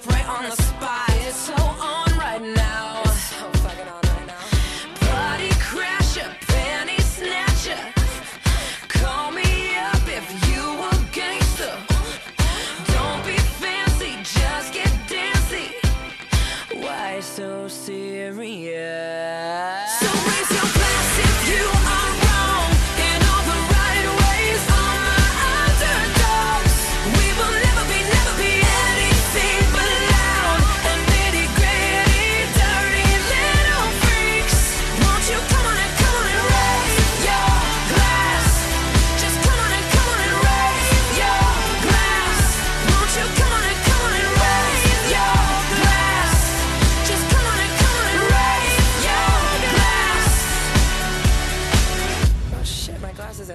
up right on the spot. It's so on right now. so fucking on right now. Party crasher, snatcher. Call me up if you a gangster. Don't be fancy, just get dancy. Why so serious?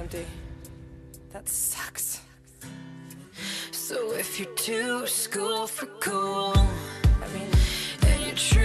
Empty. That sucks. So if you're too school for cool, I mean, and you treat